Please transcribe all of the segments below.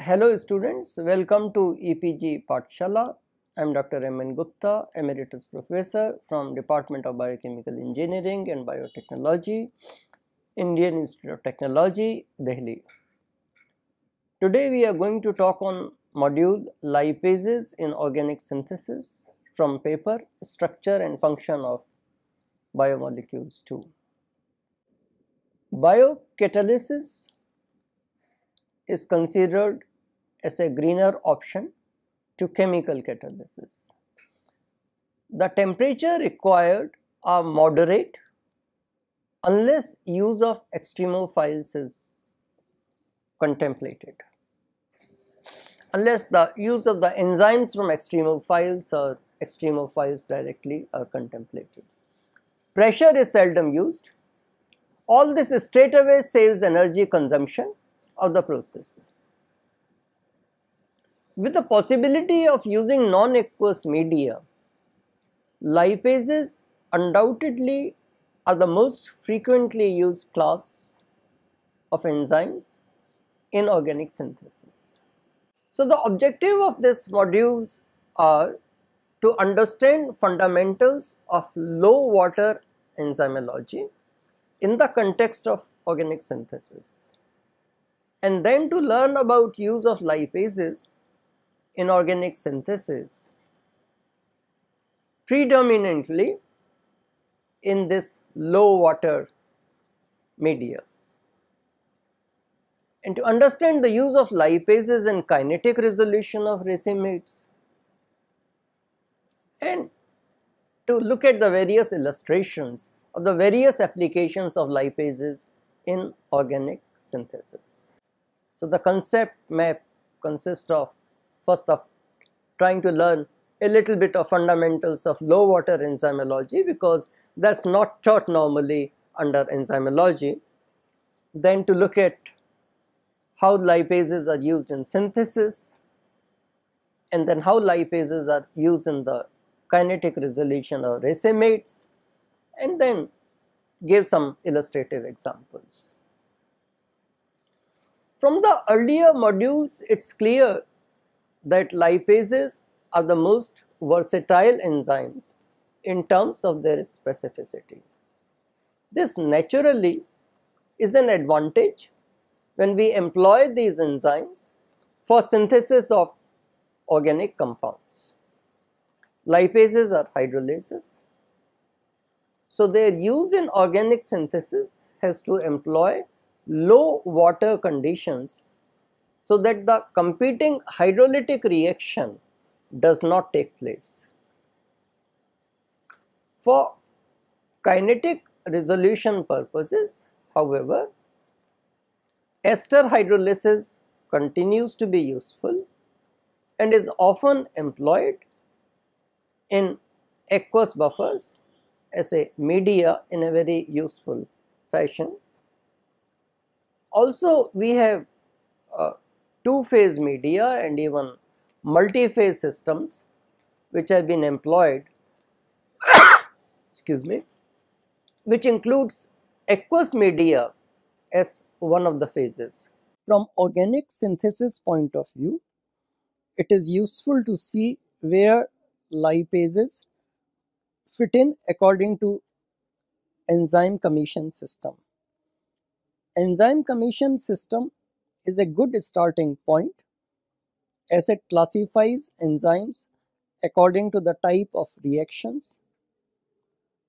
Hello students, welcome to EPG Pathshala. I am Dr. M. N. Gupta, Emeritus Professor from Department of Biochemical Engineering and Biotechnology, Indian Institute of Technology, Delhi. Today we are going to talk on module lipases in organic synthesis from paper structure and function of biomolecules 2. Biocatalysis is considered as a greener option to chemical catalysis. The temperature required are moderate unless use of extremophiles is contemplated. Unless the use of the enzymes from extremophiles or extremophiles directly are contemplated. Pressure is seldom used. All this straight away saves energy consumption of the process. With the possibility of using non-aqueous media, lipases undoubtedly are the most frequently used class of enzymes in organic synthesis. So, the objective of this modules are to understand fundamentals of low water enzymology in the context of organic synthesis and then to learn about use of lipases in organic synthesis predominantly in this low water media. And to understand the use of lipases in kinetic resolution of racemates and to look at the various illustrations of the various applications of lipases in organic synthesis. So, the concept map consists of first of trying to learn a little bit of fundamentals of low water enzymology because that is not taught normally under enzymology. Then to look at how lipases are used in synthesis and then how lipases are used in the kinetic resolution of racemates and then give some illustrative examples. From the earlier modules, it is clear that lipases are the most versatile enzymes in terms of their specificity. This naturally is an advantage when we employ these enzymes for synthesis of organic compounds. Lipases are hydrolases. So, their use in organic synthesis has to employ low water conditions so that the competing hydrolytic reaction does not take place. For kinetic resolution purposes, however, ester hydrolysis continues to be useful and is often employed in aqueous buffers as a media in a very useful fashion. Also, we have uh, two phase media and even multi-phase systems which have been employed excuse me which includes aqueous media as one of the phases. From organic synthesis point of view, it is useful to see where lipases fit in according to enzyme commission system. Enzyme commission system is a good starting point as it classifies enzymes according to the type of reactions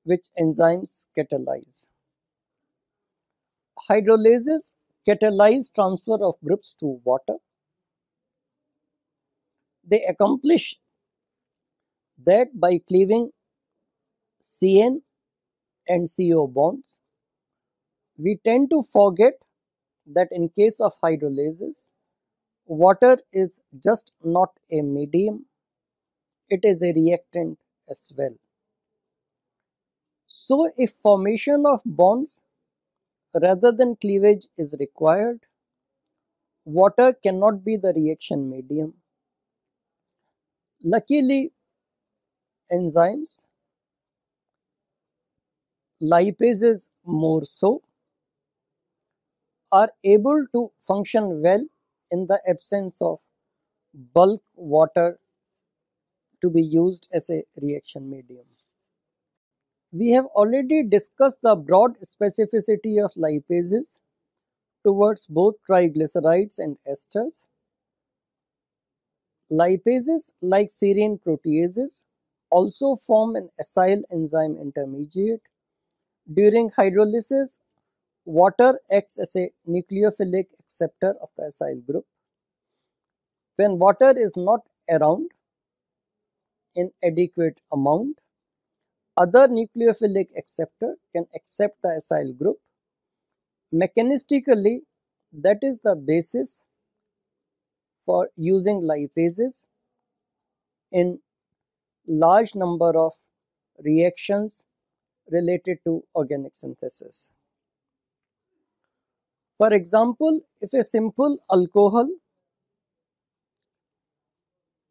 which enzymes catalyze. Hydrolases catalyze transfer of groups to water. They accomplish that by cleaving CN and CO bonds. We tend to forget that in case of hydrolysis, water is just not a medium, it is a reactant as well. So, if formation of bonds rather than cleavage is required, water cannot be the reaction medium. Luckily, enzymes, lipases more so, are able to function well in the absence of bulk water to be used as a reaction medium. We have already discussed the broad specificity of lipases towards both triglycerides and esters. Lipases like serine proteases also form an acyl enzyme intermediate. During hydrolysis, water acts as a nucleophilic acceptor of the acyl group. When water is not around in adequate amount, other nucleophilic acceptor can accept the acyl group. Mechanistically, that is the basis for using lipases in large number of reactions related to organic synthesis. For example, if a simple alcohol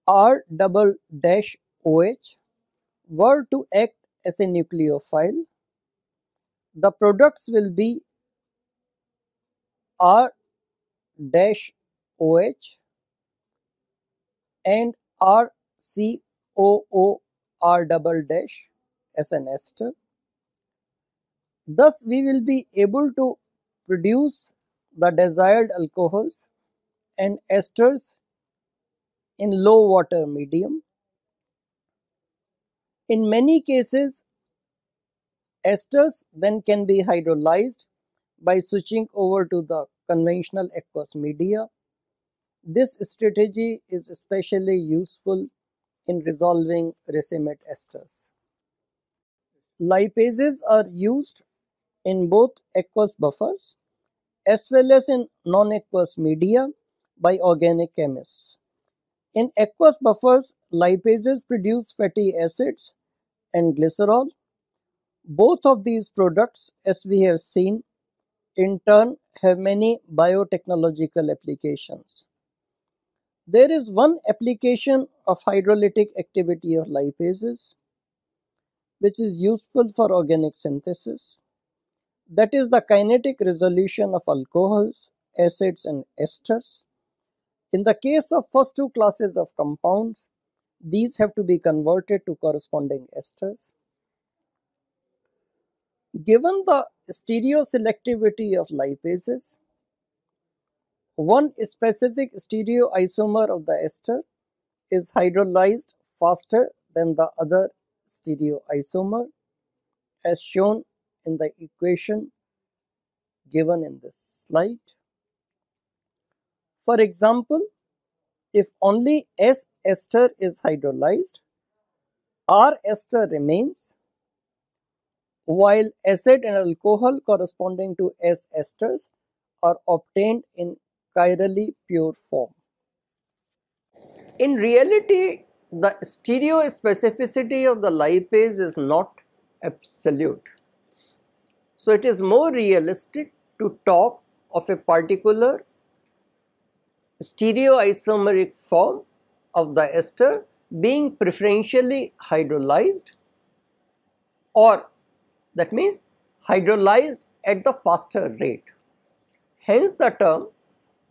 R double dash OH were to act as a nucleophile, the products will be R dash OH and RCOO R double dash as an ester. Thus, we will be able to produce the desired alcohols and esters in low water medium. In many cases, esters then can be hydrolyzed by switching over to the conventional aqueous media. This strategy is especially useful in resolving racemate esters. Lipases are used in both aqueous buffers as well as in non-aqueous media by organic chemists. In aqueous buffers, lipases produce fatty acids and glycerol. Both of these products, as we have seen, in turn have many biotechnological applications. There is one application of hydrolytic activity of lipases which is useful for organic synthesis that is the kinetic resolution of alcohols, acids and esters. In the case of first two classes of compounds, these have to be converted to corresponding esters. Given the stereoselectivity of lipases, one specific stereoisomer of the ester is hydrolyzed faster than the other stereoisomer as shown in the equation given in this slide. For example, if only S ester is hydrolyzed, R ester remains while acid and alcohol corresponding to S esters are obtained in chirally pure form. In reality, the stereospecificity of the lipase is not absolute. So it is more realistic to talk of a particular stereoisomeric form of the ester being preferentially hydrolyzed or that means hydrolyzed at the faster rate. Hence the term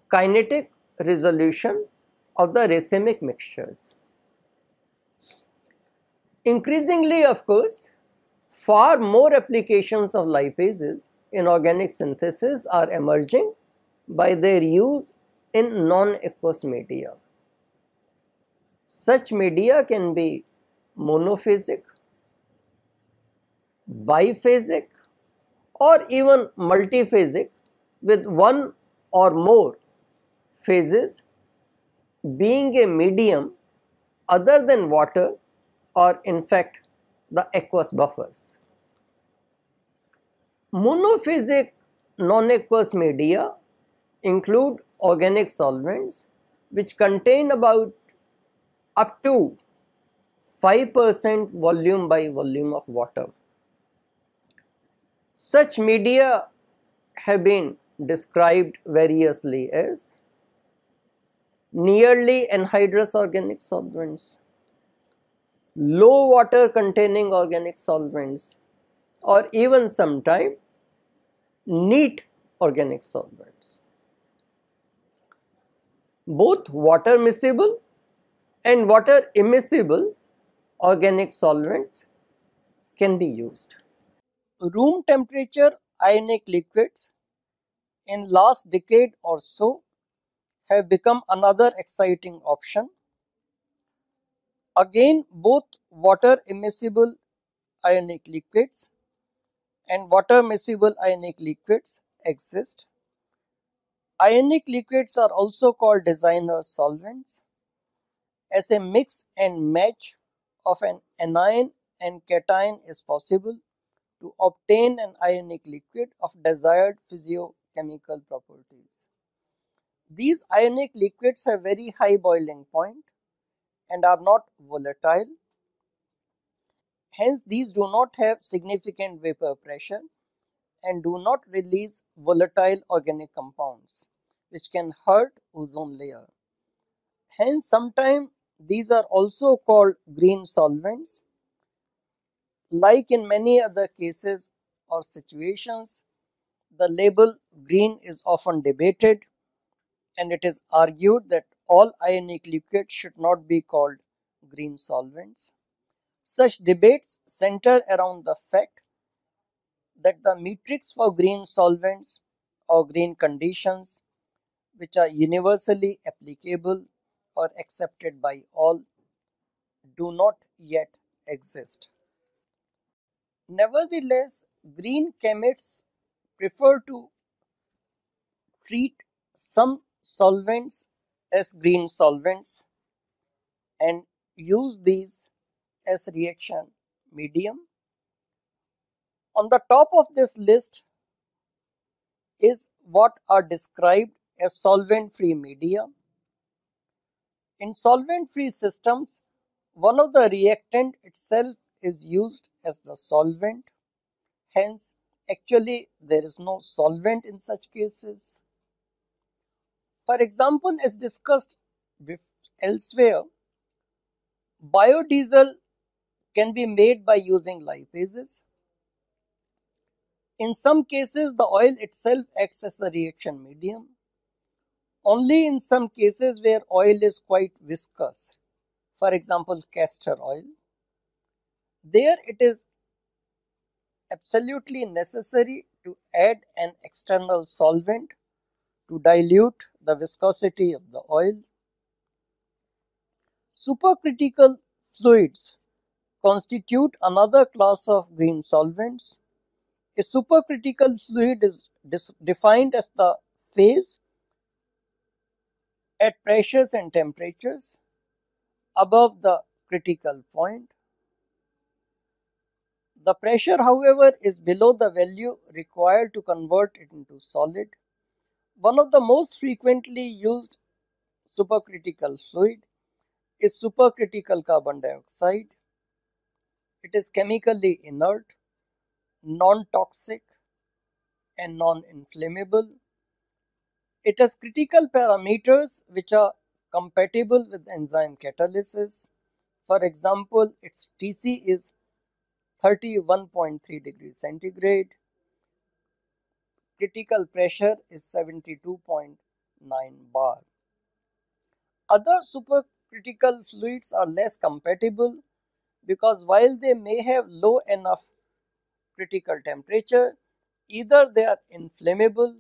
kinetic resolution of the racemic mixtures. Increasingly of course far more applications of lipases in organic synthesis are emerging by their use in non-aqueous media. Such media can be monophasic, biphasic or even multiphasic with one or more phases being a medium other than water or in fact the aqueous buffers. Monophasic non-aqueous media include organic solvents which contain about up to 5% volume by volume of water. Such media have been described variously as nearly anhydrous organic solvents, low water containing organic solvents or even sometime neat organic solvents. both water miscible and water immiscible organic solvents can be used. Room temperature ionic liquids in last decade or so have become another exciting option. Again both water immiscible ionic liquids and water miscible ionic liquids exist. Ionic liquids are also called designer solvents as a mix and match of an anion and cation is possible to obtain an ionic liquid of desired physiochemical properties. These ionic liquids have very high boiling point and are not volatile. Hence, these do not have significant vapor pressure and do not release volatile organic compounds which can hurt ozone layer. Hence, sometimes these are also called green solvents. Like in many other cases or situations, the label green is often debated and it is argued that all ionic liquids should not be called green solvents. Such debates center around the fact that the metrics for green solvents or green conditions which are universally applicable or accepted by all do not yet exist. Nevertheless, green chemists prefer to treat some solvents as green solvents and use these as reaction medium. On the top of this list is what are described as solvent free media. In solvent free systems, one of the reactant itself is used as the solvent. Hence, actually there is no solvent in such cases. For example, as discussed elsewhere, biodiesel can be made by using lipases. In some cases, the oil itself acts as the reaction medium. Only in some cases where oil is quite viscous, for example, castor oil, there it is absolutely necessary to add an external solvent to dilute the viscosity of the oil. Supercritical fluids constitute another class of green solvents. A supercritical fluid is defined as the phase at pressures and temperatures above the critical point. The pressure however is below the value required to convert it into solid. One of the most frequently used supercritical fluid is supercritical carbon dioxide. It is chemically inert, non-toxic and non-inflammable. It has critical parameters which are compatible with enzyme catalysis. For example, its Tc is 31.3 degrees centigrade. Critical pressure is 72.9 bar. Other supercritical fluids are less compatible because while they may have low enough critical temperature, either they are inflammable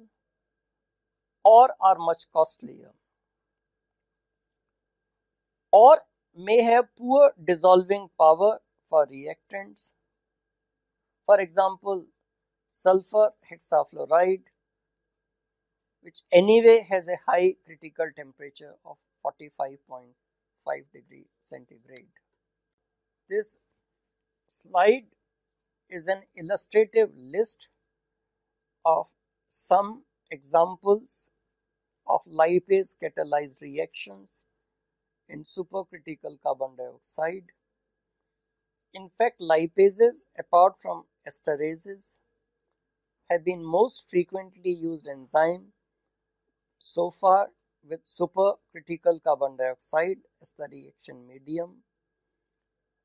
or are much costlier or may have poor dissolving power for reactants. For example, sulfur hexafluoride which anyway has a high critical temperature of 45.5 degree centigrade. This slide is an illustrative list of some examples of lipase catalyzed reactions in supercritical carbon dioxide. In fact, lipases apart from esterases have been most frequently used enzyme so far with supercritical carbon dioxide as the reaction medium.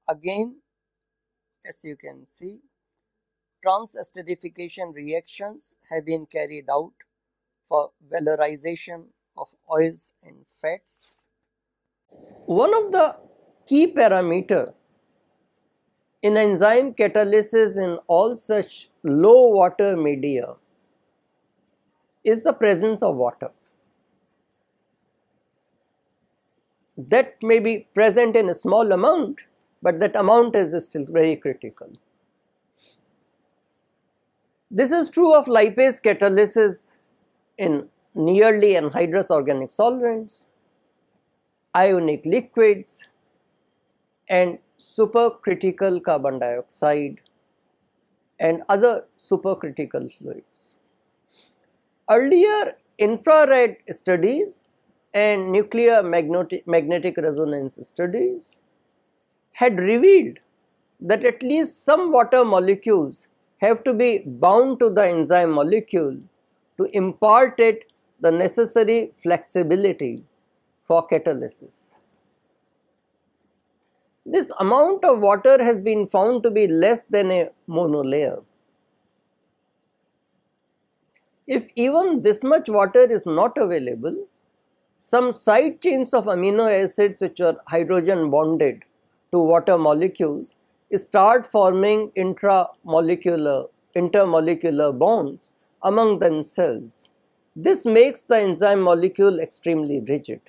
Again, as you can see, transesterification reactions have been carried out for valorization of oils and fats. One of the key parameter in enzyme catalysis in all such low water media is the presence of water. That may be present in a small amount, but that amount is still very critical. This is true of lipase catalysis in nearly anhydrous organic solvents, ionic liquids and supercritical carbon dioxide and other supercritical fluids. Earlier infrared studies and nuclear magnetic, resonance studies had revealed that at least some water molecules have to be bound to the enzyme molecule to impart it the necessary flexibility for catalysis. This amount of water has been found to be less than a monolayer. If even this much water is not available, some side chains of amino acids which are hydrogen bonded to water molecules start forming intramolecular, intermolecular bonds among themselves. This makes the enzyme molecule extremely rigid.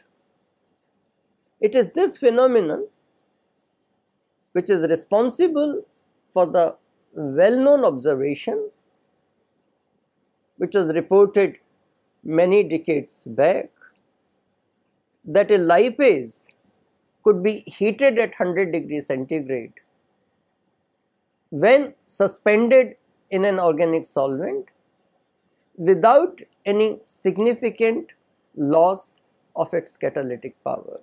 It is this phenomenon which is responsible for the well-known observation which was reported many decades back that a lipase could be heated at 100 degrees centigrade when suspended in an organic solvent without any significant loss of its catalytic power.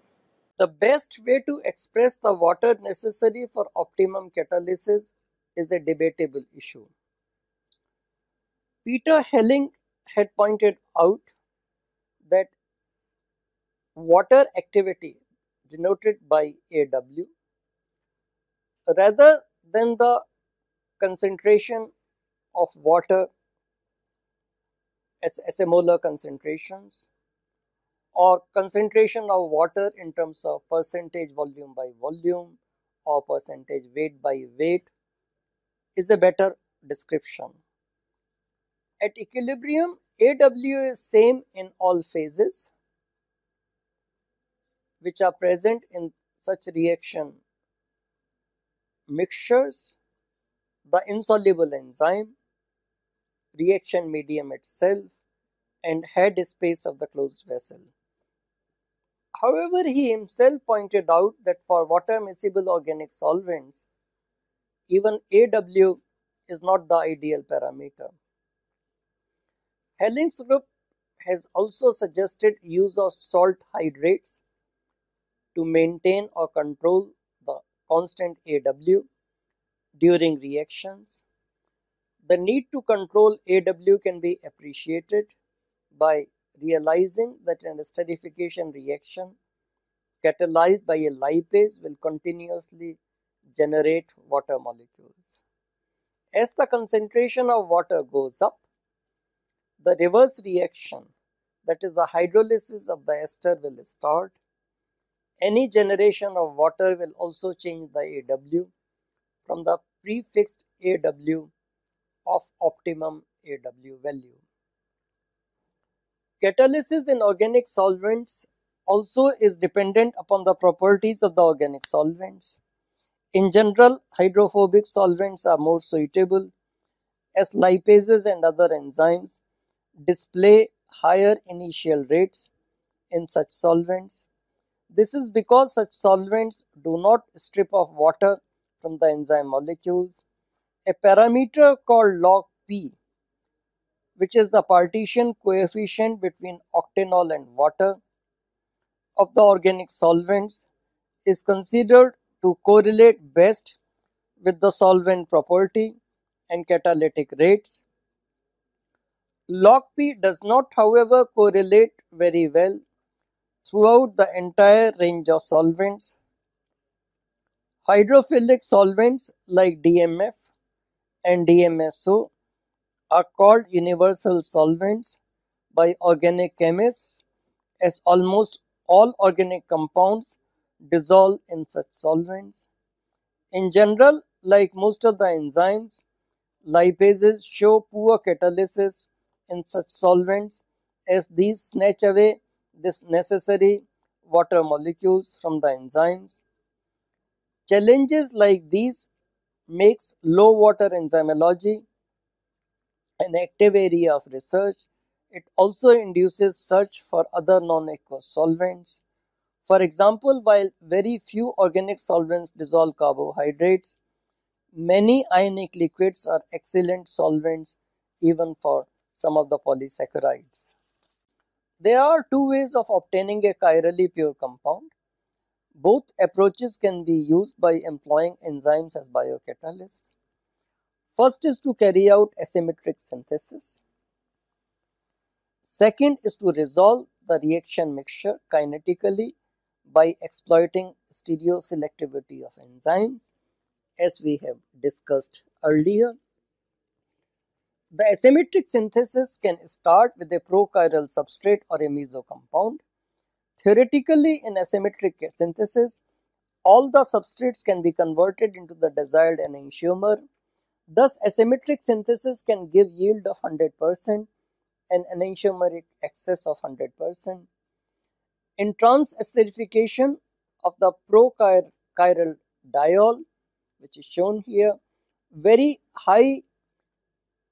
The best way to express the water necessary for optimum catalysis is a debatable issue. Peter Halling had pointed out that water activity denoted by AW rather than the concentration of water as molar concentrations or concentration of water in terms of percentage volume by volume or percentage weight by weight is a better description. At equilibrium, AW is same in all phases which are present in such reaction mixtures the insoluble enzyme, reaction medium itself and head space of the closed vessel. However, he himself pointed out that for water miscible organic solvents, even AW is not the ideal parameter. Halling's group has also suggested use of salt hydrates to maintain or control the constant AW during reactions. The need to control AW can be appreciated by realizing that an esterification reaction catalyzed by a lipase will continuously generate water molecules. As the concentration of water goes up, the reverse reaction, that is the hydrolysis of the ester will start. Any generation of water will also change the AW from the prefixed AW of optimum AW value. Catalysis in organic solvents also is dependent upon the properties of the organic solvents. In general, hydrophobic solvents are more suitable as lipases and other enzymes display higher initial rates in such solvents. This is because such solvents do not strip off water from the enzyme molecules. A parameter called log P, which is the partition coefficient between octanol and water of the organic solvents, is considered to correlate best with the solvent property and catalytic rates. Log P does not however correlate very well throughout the entire range of solvents Hydrophilic solvents like DMF and DMSO are called universal solvents by organic chemists as almost all organic compounds dissolve in such solvents. In general, like most of the enzymes, lipases show poor catalysis in such solvents as these snatch away this necessary water molecules from the enzymes. Challenges like these makes low water enzymology an active area of research. It also induces search for other non-aqueous solvents. For example, while very few organic solvents dissolve carbohydrates, many ionic liquids are excellent solvents even for some of the polysaccharides. There are two ways of obtaining a chirally pure compound. Both approaches can be used by employing enzymes as biocatalysts. First is to carry out asymmetric synthesis. Second is to resolve the reaction mixture kinetically by exploiting stereoselectivity of enzymes as we have discussed earlier. The asymmetric synthesis can start with a prochiral substrate or a meso compound. Theoretically, in asymmetric synthesis, all the substrates can be converted into the desired enantiomer Thus, asymmetric synthesis can give yield of 100% and enantiomeric excess of 100%. In trans-esterification of the prochiral diol, which is shown here, very high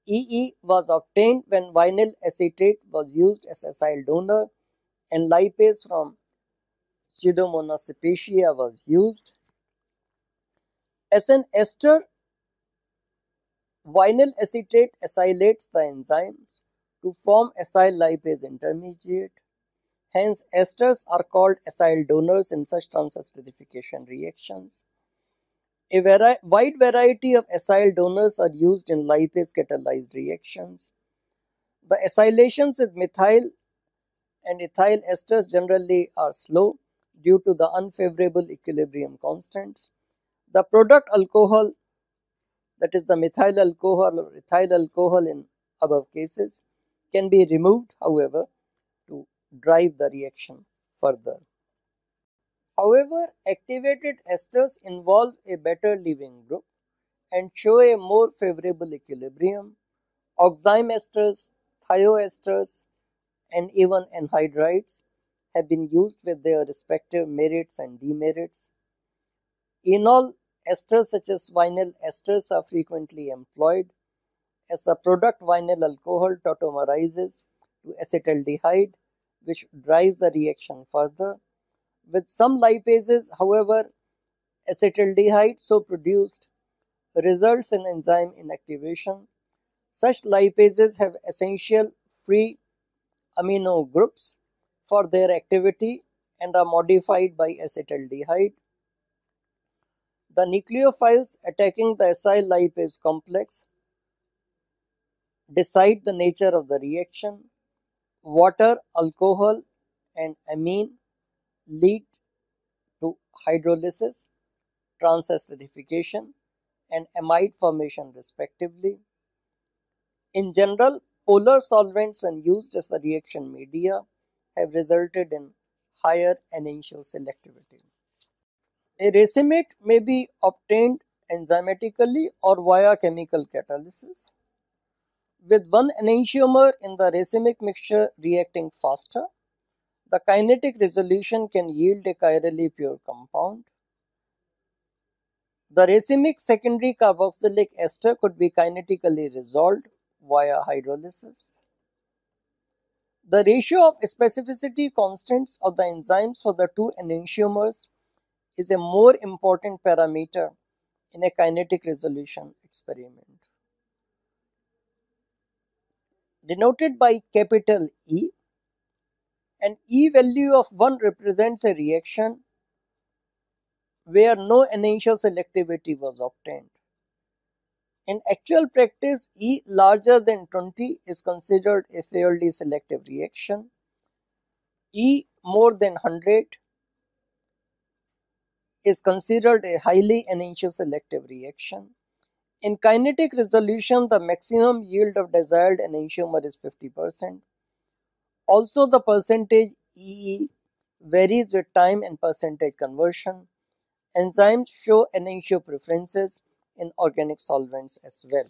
EE was obtained when vinyl acetate was used as acyl donor and lipase from Pseudomonas was used. As an ester, Vinyl acetate acylates the enzymes to form acyl lipase intermediate. Hence, esters are called acyl donors in such transesterification reactions. A vari wide variety of acyl donors are used in lipase catalyzed reactions. The acylations with methyl and ethyl esters generally are slow due to the unfavorable equilibrium constants. The product alcohol that is the methyl alcohol or ethyl alcohol in above cases can be removed however to drive the reaction further. However, activated esters involve a better leaving group and show a more favorable equilibrium. Oxime esters, thioesters and even anhydrides have been used with their respective merits and demerits. Enol Esters such as vinyl esters are frequently employed. As a product, vinyl alcohol tautomerizes to acetaldehyde, which drives the reaction further. With some lipases, however, acetaldehyde so produced results in enzyme inactivation. Such lipases have essential free amino groups for their activity and are modified by acetaldehyde the nucleophiles attacking the acyl lipase complex decide the nature of the reaction. Water, alcohol and amine lead to hydrolysis, transesterification and amide formation respectively. In general, polar solvents when used as a reaction media have resulted in higher enantioselectivity. selectivity. A racemate may be obtained enzymatically or via chemical catalysis. With one enantiomer in the racemic mixture reacting faster, the kinetic resolution can yield a chirally pure compound. The racemic secondary carboxylic ester could be kinetically resolved via hydrolysis. The ratio of specificity constants of the enzymes for the two enantiomers is a more important parameter in a kinetic resolution experiment. Denoted by capital E, an E value of 1 represents a reaction where no initial selectivity was obtained. In actual practice, E larger than 20 is considered a fairly selective reaction. E more than 100 is considered a highly enantioselective reaction. In kinetic resolution, the maximum yield of desired enantiomer is 50%. Also the percentage EE varies with time and percentage conversion. Enzymes show enantiopreferences preferences in organic solvents as well.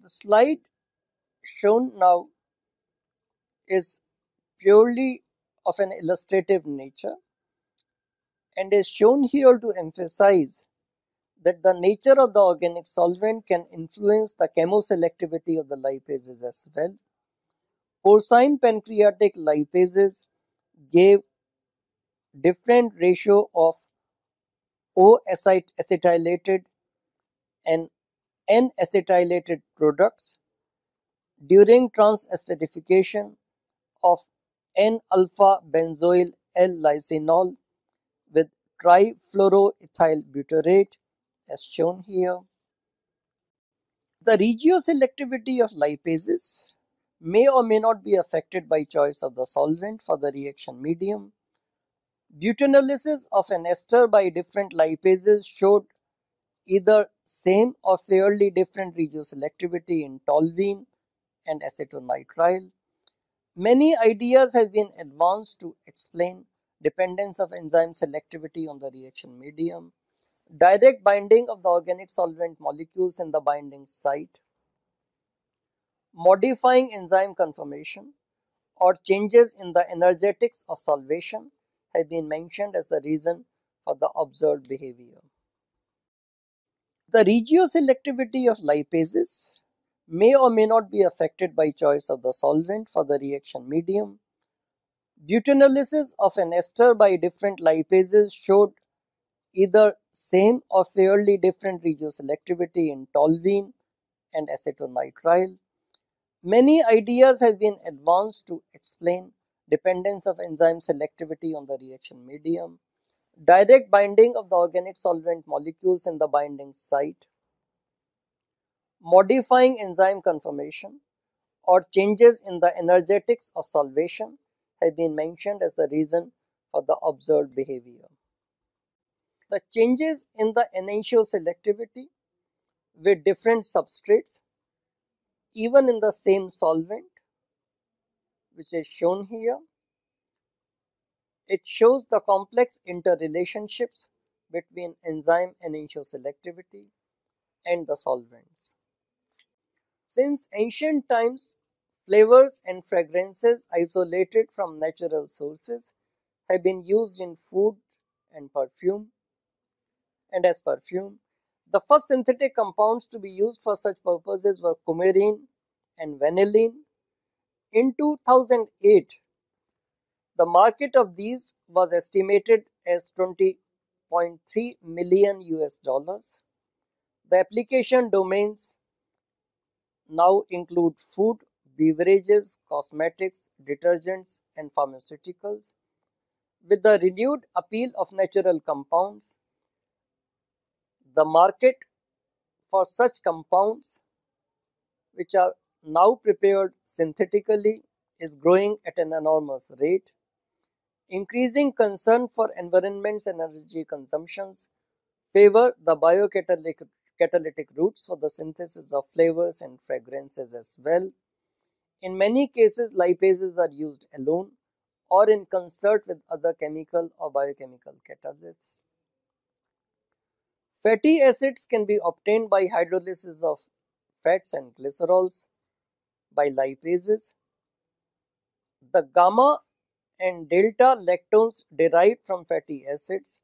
The slide shown now is purely of an illustrative nature and is shown here to emphasize that the nature of the organic solvent can influence the chemoselectivity of the lipases as well. Porcine pancreatic lipases gave different ratio of O acetylated and N acetylated products during trans-esterification of N-alpha benzoyl L-lysinol with trifluoroethyl butyrate as shown here. The regioselectivity of lipases may or may not be affected by choice of the solvent for the reaction medium. Butanolysis of an ester by different lipases showed either same or fairly different regioselectivity in toluene and acetonitrile. Many ideas have been advanced to explain dependence of enzyme selectivity on the reaction medium direct binding of the organic solvent molecules in the binding site, modifying enzyme conformation, or changes in the energetics of solvation have been mentioned as the reason for the observed behavior. The regioselectivity of lipases may or may not be affected by choice of the solvent for the reaction medium. Butanolysis of an ester by different lipases showed either same or fairly different regioselectivity in toluene and acetonitrile. Many ideas have been advanced to explain dependence of enzyme selectivity on the reaction medium, direct binding of the organic solvent molecules in the binding site, modifying enzyme conformation, or changes in the energetics of solvation have been mentioned as the reason for the observed behavior the changes in the enantioselectivity with different substrates even in the same solvent which is shown here. It shows the complex interrelationships between enzyme enantioselectivity and the solvents. Since ancient times, flavors and fragrances isolated from natural sources have been used in food and perfume and as perfume. The first synthetic compounds to be used for such purposes were coumarin and vanillin. In 2008, the market of these was estimated as 20.3 million US dollars. The application domains now include food, beverages, cosmetics, detergents, and pharmaceuticals. With the renewed appeal of natural compounds, the market for such compounds which are now prepared synthetically is growing at an enormous rate. Increasing concern for environments and energy consumptions favor the biocatalytic catalytic routes for the synthesis of flavors and fragrances as well. In many cases, lipases are used alone or in concert with other chemical or biochemical catalysts. Fatty acids can be obtained by hydrolysis of fats and glycerols by lipases. The gamma and delta lactones derived from fatty acids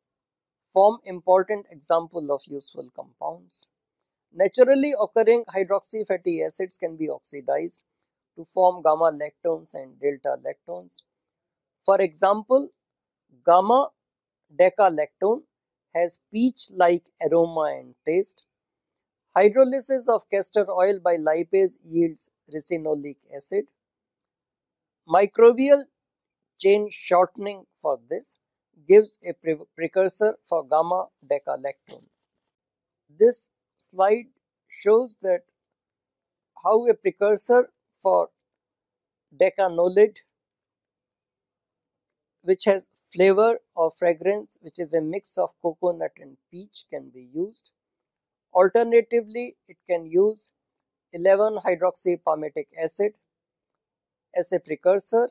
form important example of useful compounds. Naturally occurring hydroxy fatty acids can be oxidized to form gamma lactones and delta lactones. For example, gamma decalactone has peach-like aroma and taste. Hydrolysis of castor oil by lipase yields ricinoleic acid. Microbial chain shortening for this gives a pre precursor for gamma decalactone. This slide shows that how a precursor for decanolide which has flavor or fragrance which is a mix of coconut and peach can be used. Alternatively, it can use 11 hydroxy palmitic acid as a precursor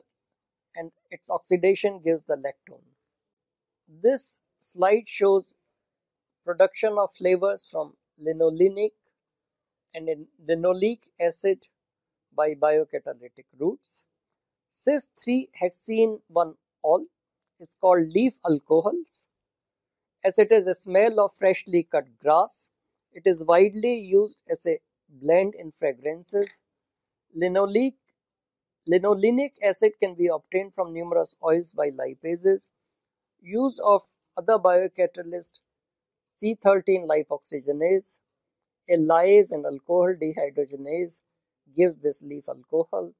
and its oxidation gives the lactone. This slide shows production of flavors from linolenic and linoleic acid by biocatalytic routes. Cis 3-hexene 1-ol is called leaf alcohols as it is a smell of freshly cut grass. It is widely used as a blend in fragrances. Linoleic, linolenic acid can be obtained from numerous oils by lipases. Use of other biocatalyst C13 lipoxygenase, a lyase and alcohol dehydrogenase gives this leaf alcohol.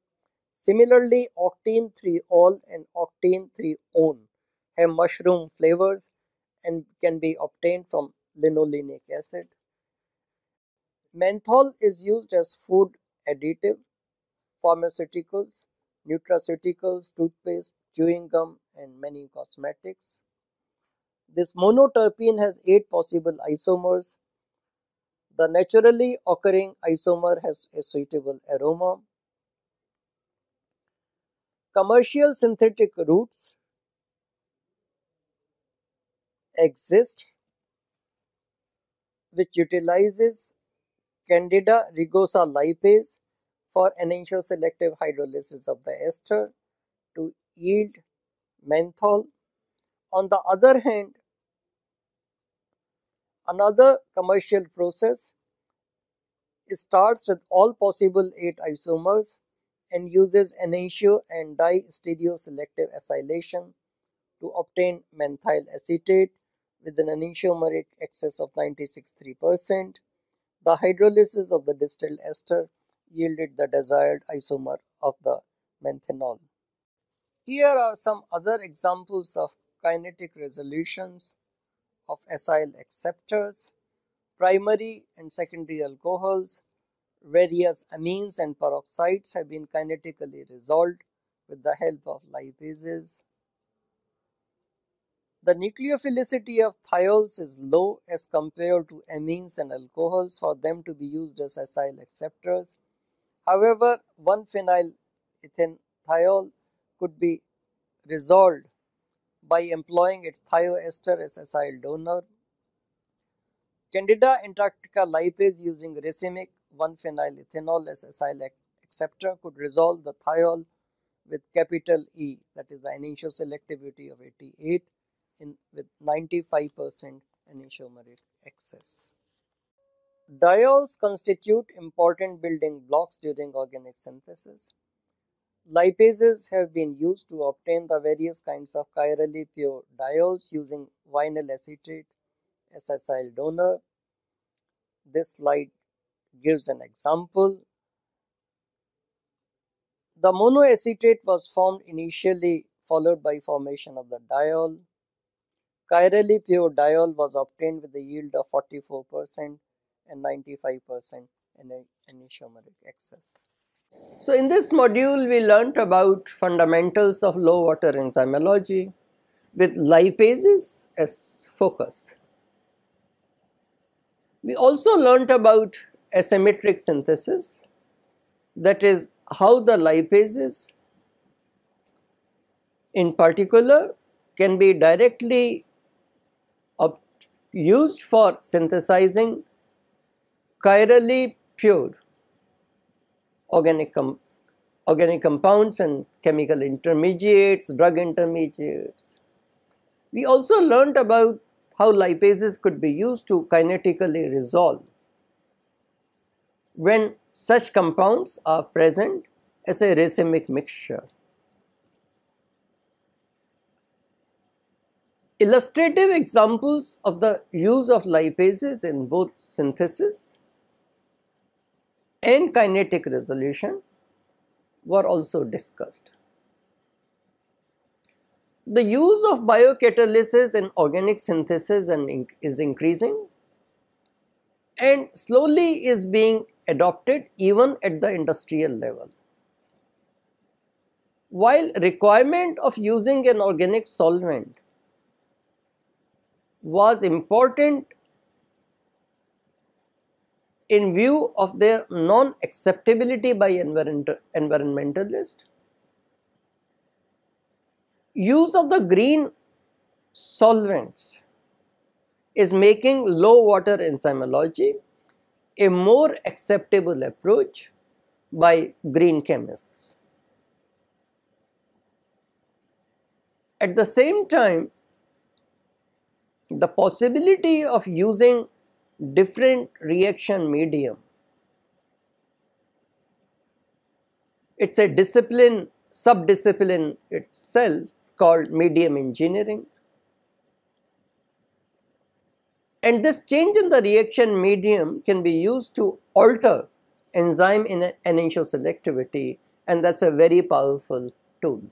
Similarly, octane 3-ol and octane 3-one have mushroom flavors and can be obtained from linolenic acid. Menthol is used as food additive, pharmaceuticals, nutraceuticals, toothpaste, chewing gum and many cosmetics. This monoterpene has 8 possible isomers. The naturally occurring isomer has a suitable aroma. Commercial synthetic routes exist which utilizes Candida rugosa lipase for enantioselective selective hydrolysis of the ester to yield menthol. On the other hand, another commercial process starts with all possible 8 isomers and uses enantio and diastereoselective acylation to obtain menthyl acetate with an enantiomeric excess of 96.3%. The hydrolysis of the distilled ester yielded the desired isomer of the menthanol. Here are some other examples of kinetic resolutions of acyl acceptors, primary and secondary alcohols, various amines and peroxides have been kinetically resolved with the help of lipases. The nucleophilicity of thiols is low as compared to amines and alcohols for them to be used as acyl acceptors. However, 1-phenyl ethan thiol could be resolved by employing its thioester as acyl donor. Candida antarctica lipase using racemic 1-phenyl ethanol as acyl acceptor could resolve the thiol with capital E that is the enantioselectivity of 88 in with 95% enantiomeric excess. Diols constitute important building blocks during organic synthesis. Lipases have been used to obtain the various kinds of chirally pure diols using vinyl acetate as acyl donor. This slide gives an example. The monoacetate was formed initially followed by formation of the diol. Chirally pure diol was obtained with a yield of 44% and 95% in enantiomeric excess. So in this module we learnt about fundamentals of low water enzymology with lipases as focus. We also learnt about asymmetric synthesis that is how the lipases in particular can be directly used for synthesizing chirally pure organic, com organic compounds and chemical intermediates, drug intermediates. We also learnt about how lipases could be used to kinetically resolve when such compounds are present as a racemic mixture. Illustrative examples of the use of lipases in both synthesis and kinetic resolution were also discussed. The use of biocatalysis in organic synthesis is increasing and slowly is being adopted even at the industrial level. While requirement of using an organic solvent was important in view of their non-acceptability by environmentalists. use of the green solvents is making low water enzymology a more acceptable approach by green chemists. At the same time, the possibility of using different reaction medium, it's a discipline, sub-discipline itself called medium engineering. And this change in the reaction medium can be used to alter enzyme in an enantioselectivity and that's a very powerful tool.